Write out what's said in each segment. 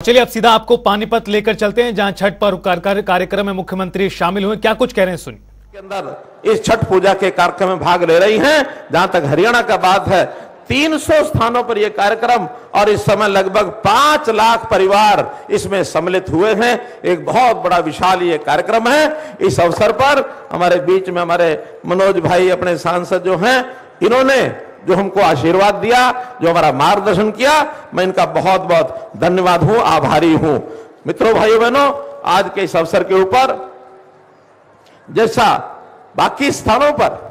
चलिए अब सीधा आपको पानीपत लेकर चलते हैं, जहाँ छठ पर्व कार्यक्रम में मुख्यमंत्री शामिल हुए। क्या कुछ कह रहे हैं सुनिए। के अंदर इस छठ पूजा के कार्यक्रम में भाग ले रही हैं, जहाँ तक हरियाणा का बात है 300 स्थानों पर यह कार्यक्रम और इस समय लगभग पाँच लाख परिवार इसमें सम्मिलित हुए हैं। एक बहुत बड़ा विशाल ये कार्यक्रम है। इस अवसर पर हमारे बीच में हमारे मनोज भाई, अपने सांसद जो हैं, इन्होंने जो हमको आशीर्वाद दिया, जो हमारा मार्गदर्शन किया, मैं इनका बहुत बहुत धन्यवाद हूँ, आभारी हूँ। मित्रों भाइयों बहनों आज के इस अवसर के ऊपर, जैसा बाकी स्थानों पर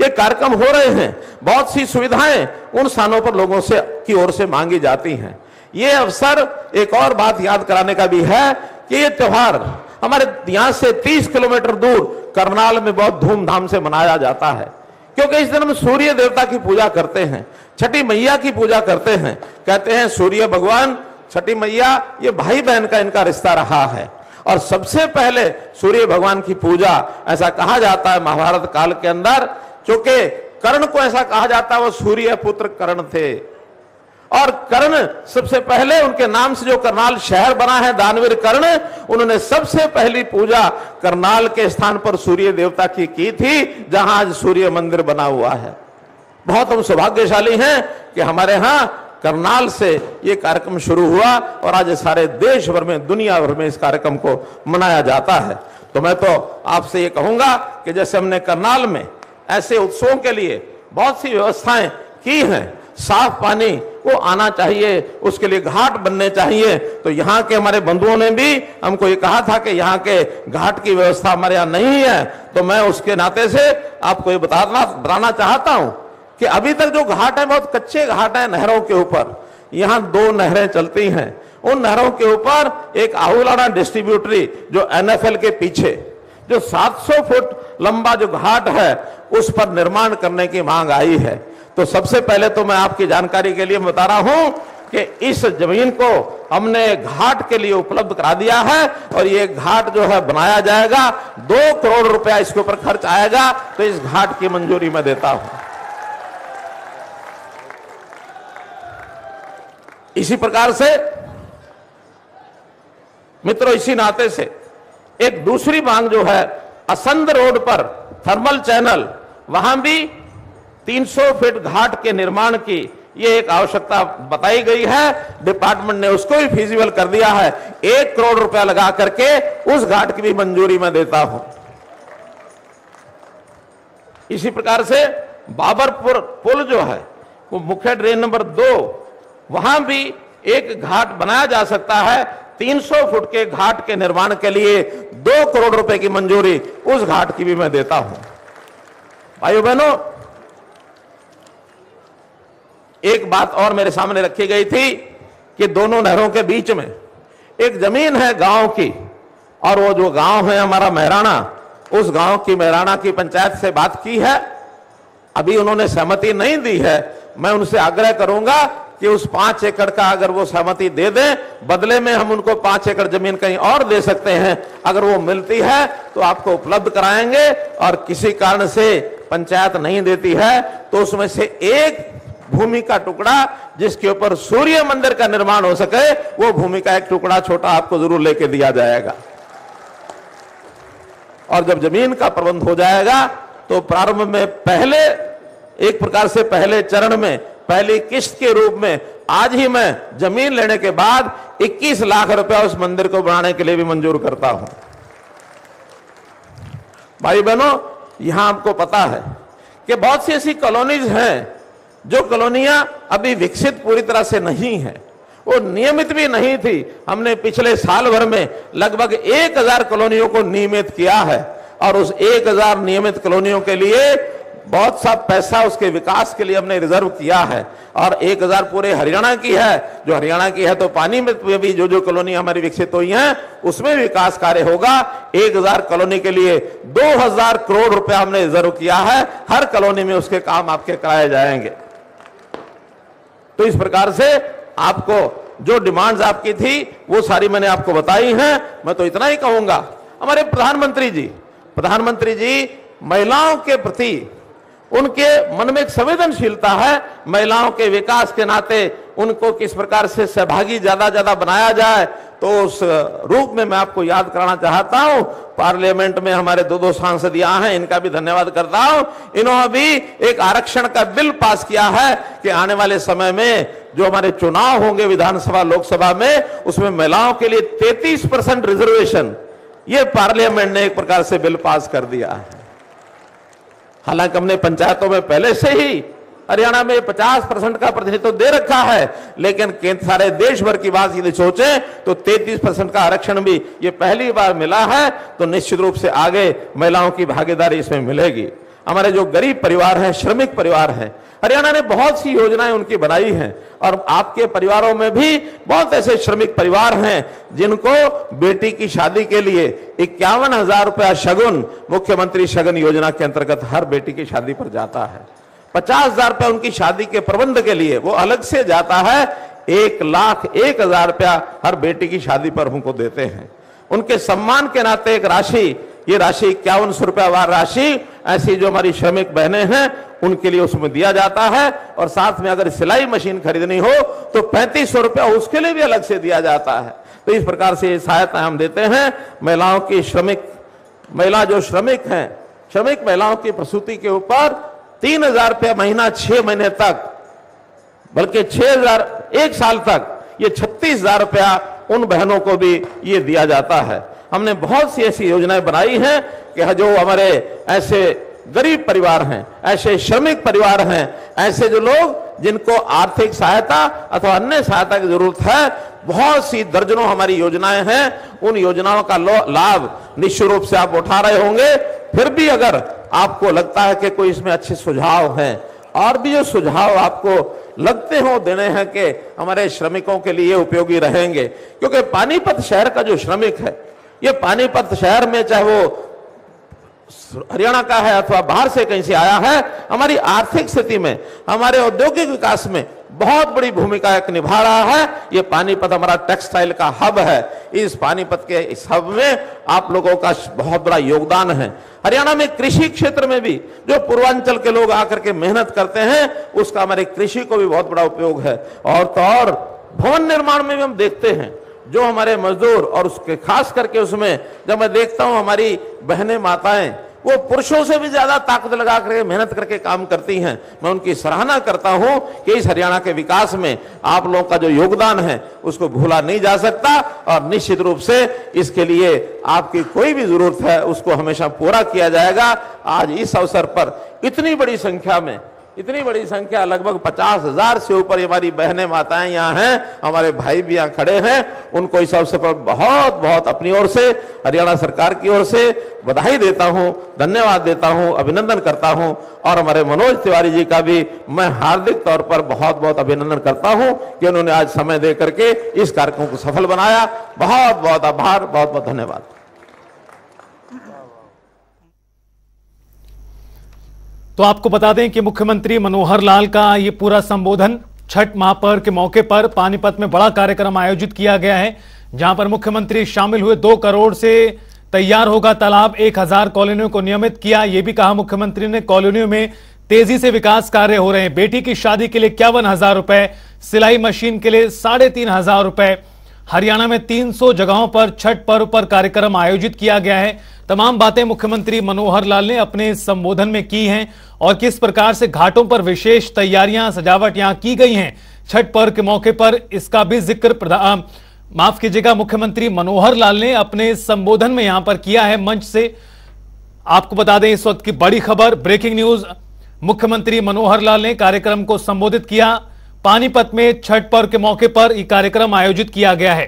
ये कार्यक्रम हो रहे हैं, बहुत सी सुविधाएँ उन स्थानों पर लोगों से, की ओर से मांगी जाती हैं। ये अवसर एक और बात याद कराने का भी है कि ये त्यौहार हमारे यहाँ से 30 किलोमीटर दूर करनाल में बहुत धूमधाम से मनाया जाता है। क्योंकि इस दिन हम सूर्य देवता की पूजा करते हैं, छठी मैया की पूजा करते हैं। कहते हैं, सूर्य भगवान, छठी मैया, ये भाई बहन का इनका रिश्ता रहा है। और सबसे पहले सूर्य भगवान की पूजा, ऐसा कहा जाता है महाभारत काल के अंदर, क्योंकि कर्ण को ऐसा कहा जाता है, वो सूर्य पुत्र कर्ण थे। और कर्ण सबसे पहले उनके नाम से जो करनाल शहर बना है, दानवीर कर्ण, उन्होंने सबसे पहली पूजा करनाल के स्थान पर सूर्य देवता की की थी, जहाँ आज सूर्य मंदिर बना हुआ है। बहुत हम सौभाग्यशाली हैं कि हमारे यहाँ करनाल से ये कार्यक्रम शुरू हुआ और आज सारे देश भर में दुनिया भर में इस कार्यक्रम को मनाया जाता है। तो मैं तो आपसे ये कहूँगा कि जैसे हमने करनाल में ऐसे उत्सवों के लिए बहुत सी व्यवस्थाएँ की हैं साफ़ पानी, वो आना चाहिए, उसके लिए घाट बनने चाहिए। तो यहाँ के हमारे बंधुओं ने भी हमको ये कहा था कि यहाँ के घाट की व्यवस्था हमारे यहाँ नहीं है। तो मैं उसके नाते से आपको ये बताना बताना चाहता हूँ कि अभी तक जो घाट है, बहुत कच्चे घाट है नहरों के ऊपर। यहाँ दो नहरें चलती हैं। उन नहरों के ऊपर एक आहूलाना डिस्ट्रीब्यूटरी, जो एनएफएल के पीछे, जो 700 फुट लंबा जो घाट है, उस पर निर्माण करने की मांग आई है। तो सबसे पहले तो मैं आपकी जानकारी के लिए बता रहा हूँ कि इस ज़मीन को हमने घाट के लिए उपलब्ध करा दिया है और ये घाट जो है बनाया जाएगा, दो करोड़ रुपया इसके ऊपर खर्च आएगा तो इस घाट की मंजूरी मैं देता हूँ। इसी प्रकार से, मित्रों, इसी नाते से एक दूसरी मांग जो है असंद रोड पर थर्मल चैनल, वहाँ भी 300 फीट घाट के निर्माण की ये एक आवश्यकता बताई गई है। डिपार्टमेंट ने उसको भी फिजिबल कर दिया है। एक करोड़ रुपया लगा करके उस घाट की भी मंजूरी मैं देता हूँ। इसी प्रकार से बाबरपुर पुल जो है, वो मुख्य ड्रेन नंबर दो, वहाँ भी एक घाट बनाया जा सकता है। 300 फुट के घाट के निर्माण के लिए दो करोड़ रुपए की मंजूरी उस घाट की भी मैं देता हूँ। भाइयों बहनों एक बात और मेरे सामने रखी गई थी कि दोनों नहरों के बीच में एक ज़मीन है गाँव की, और वो जो गाँव है हमारा महराणा उस गाँव की महराणा की पंचायत से बात की है। अभी उन्होंने सहमति नहीं दी है। मैं उनसे आग्रह करूँगा कि उस पाँच एकड़ का अगर वो सहमति दे दें, बदले में हम उनको पाँच एकड़ ज़मीन कहीं और दे सकते हैं। अगर वो मिलती है तो आपको उपलब्ध कराएँगे, और किसी कारण से पंचायत नहीं देती है तो उसमें से एक भूमि का टुकड़ा जिसके ऊपर सूर्य मंदिर का निर्माण हो सके, वो भूमि का एक टुकड़ा छोटा आपको ज़रूर लेके दिया जाएगा। और जब ज़मीन का प्रबंध हो जाएगा तो प्रारंभ में पहले, एक प्रकार से पहले चरण में, पहली किस्त के रूप में, आज ही मैं ज़मीन लेने के बाद 21 लाख रुपया उस मंदिर को बनाने के लिए भी मंजूर करता हूँ। भाई बहनों, यहाँ आपको पता है कि बहुत सी ऐसी कॉलोनीज हैं जो कॉलोनियाँ अभी विकसित पूरी तरह से नहीं है, वो नियमित भी नहीं थी। हमने पिछले साल भर में लगभग एक हज़ार कॉलोनियों को नियमित किया है और उस एक हज़ार नियमित कॉलोनियों के लिए बहुत सा पैसा उसके विकास के लिए हमने रिज़र्व किया है और एक हज़ार पूरे हरियाणा की है। जो हरियाणा की है तो पानी में भी जो जो कॉलोनी हमारी विकसित हुई हैं, उसमें विकास कार्य होगा। एक हज़ार कॉलोनी के लिए दो हज़ार करोड़ रुपया हमने रिज़र्व किया है। हर कॉलोनी में उसके काम आपके कराए जाएँगे। तो इस प्रकार से आपको जो डिमांड्स आपकी थी, वो सारी मैंने आपको बताई हैं। मैं तो इतना ही कहूँगा। हमारे प्रधानमंत्री जी प्रधानमंत्री जी, महिलाओं के प्रति उनके मन में एक संवेदनशीलता है। महिलाओं के विकास के नाते उनको किस प्रकार से सहभागी ज़्यादा ज़्यादा बनाया जाए तो उस रूप में मैं आपको याद कराना चाहता हूँ। पार्लियामेंट में हमारे दो दो सांसद यहाँ हैं, इनका भी धन्यवाद करता हूँ। इन्होंने भी एक आरक्षण का बिल पास किया है कि आने वाले समय में जो हमारे चुनाव होंगे विधानसभा, लोकसभा में, उसमें महिलाओं के लिए 33 परसेंट रिजर्वेशन, ये पार्लियामेंट ने एक प्रकार से बिल पास कर दिया है। हालाँकि हमने पंचायतों में पहले से ही हरियाणा में 50 परसेंट का प्रतिनिधित्व दे रखा है, लेकिन केंद्र सारे देश भर की बात यदि सोचे तो 33 परसेंट का आरक्षण भी ये पहली बार मिला है तो निश्चित रूप से आगे महिलाओं की भागीदारी इसमें मिलेगी। हमारे जो गरीब परिवार हैं, श्रमिक परिवार हैं, हरियाणा ने बहुत सी योजनाएँ उनकी बनाई हैं, और आपके परिवारों में भी बहुत ऐसे श्रमिक परिवार हैं, जिनको बेटी की शादी के लिए इक्यावन हज़ार रुपया शगुन मुख्यमंत्री शगन योजना के अंतर्गत हर बेटी की शादी पर जाता है। पचास हज़ार रुपया उनकी शादी के प्रबंध के लिए, वो अलग से जाता है, एक लाख एक हज़ार रुपया हर बेटी की शादी पर उनको देते हैं। उनके सम्मान के नाते एक राशि, ये राशि इक्यावन सौ रुपया वार राशि, ऐसी जो हमारी श्रमिक बहनें हैं, उनके लिए उसमें दिया जाता है, और साथ में अगर सिलाई मशीन खरीदनी हो तो पैंतीस सौ रुपया उसके लिए भी अलग से दिया जाता है। तो इस प्रकार से सहायता हम देते हैं, महिलाओं की श्रमिक, महिला जो श्रमिक हैं, श्रमिक महिलाओं की प्रसूति के ऊपर तीन हज़ार रुपया महीना, छह महीने तक, बल्कि छह हज़ार एक साल तक, ये छत्तीस हज़ार रुपया उन बहनों को भी ये दिया जाता है। हमने बहुत सी ऐसी योजनाएँ बनाई हैं कि जो हमारे ऐसे गरीब परिवार हैं, ऐसे श्रमिक परिवार हैं, ऐसे जो लोग जिनको आर्थिक सहायता अथवा अन्य सहायता की ज़रूरत है, बहुत सी दर्जनों हमारी योजनाएँ हैं। उन योजनाओं का लाभ निश्चित रूप से आप उठा रहे होंगे। फिर भी अगर आपको लगता है कि कोई इसमें अच्छे सुझाव हैं, और भी जो सुझाव आपको लगते हो, देने हैं कि हमारे श्रमिकों के लिए उपयोगी रहेंगे। क्योंकि पानीपत शहर का जो श्रमिक है, ये पानीपत शहर में चाहे वो हरियाणा का है अथवा बाहर से कहीं से आया है, हमारी आर्थिक स्थिति में, हमारे औद्योगिक विकास में बहुत बड़ी भूमिका एक निभा रहा है। ये पानीपत हमारा टेक्सटाइल का हब है। इस पानीपत के इस हब में आप लोगों का बहुत बड़ा योगदान है। हरियाणा में कृषि क्षेत्र में भी जो पूर्वांचल के लोग आकर के मेहनत करते हैं, उसका हमारे कृषि को भी बहुत बड़ा उपयोग है। और तो और, भवन निर्माण में भी हम देखते हैं। जो हमारे मजदूर और उसके खास करके उसमें जब मैं देखता हूँ हमारी बहनें माताएँ, वो पुरुषों से भी ज़्यादा ताकत लगा करके, मेहनत करके काम करती हैं। मैं उनकी सराहना करता हूँ कि इस हरियाणा के विकास में आप लोगों का जो योगदान है, उसको भूला नहीं जा सकता और निश्चित रूप से इसके लिए आपकी कोई भी ज़रूरत है, उसको हमेशा पूरा किया जाएगा। आज इस अवसर पर इतनी बड़ी संख्या में इतनी बड़ी संख्या, लगभग पचास हज़ार से ऊपर हमारी बहनें माताएँ यहाँ हैं, हमारे भाई भी यहाँ खड़े हैं, उनको इस अवसर पर बहुत बहुत अपनी ओर से, हरियाणा सरकार की ओर से बधाई देता हूँ, धन्यवाद देता हूँ, अभिनंदन करता हूँ, और हमारे मनोज तिवारी जी का भी मैं हार्दिक तौर पर बहुत बहुत अभिनंदन करता हूँ कि उन्होंने आज समय दे करके इस कार्यक्रम को सफल बनाया। बहुत बहुत आभार, बहुत बहुत धन्यवाद। तो आपको बता दें कि मुख्यमंत्री मनोहर लाल का ये पूरा संबोधन छठ महापर्व के मौके पर पानीपत में बड़ा कार्यक्रम आयोजित किया गया है, जहाँ पर मुख्यमंत्री शामिल हुए दो करोड़ से तैयार होगा तालाब, एक हज़ार कॉलोनियों को नियमित किया। यह भी कहा मुख्यमंत्री ने, कॉलोनियों में तेज़ी से विकास कार्य हो रहे हैं। बेटी की शादी के लिए इक्यावन हज़ार रुपए, सिलाई मशीन के लिए साढ़े तीन हज़ार रुपए हरियाणा में 300 जगहों पर छठ पर्व पर कार्यक्रम आयोजित किया गया है। तमाम बातें मुख्यमंत्री मनोहर लाल ने अपने संबोधन में की हैं और किस प्रकार से घाटों पर विशेष तैयारियाँ, सजावट यहाँ की गई हैं, छठ पर्व के मौके पर इसका भी ज़िक्र माफ़ कीजिएगा, मुख्यमंत्री मनोहर लाल ने अपने संबोधन में यहाँ पर किया है मंच से। आपको बता दें, इस वक्त की बड़ी खबर, ब्रेकिंग न्यूज़। मुख्यमंत्री मनोहर लाल ने कार्यक्रम को संबोधित किया। पानीपत में छठ पर्व के मौके पर यह कार्यक्रम आयोजित किया गया है।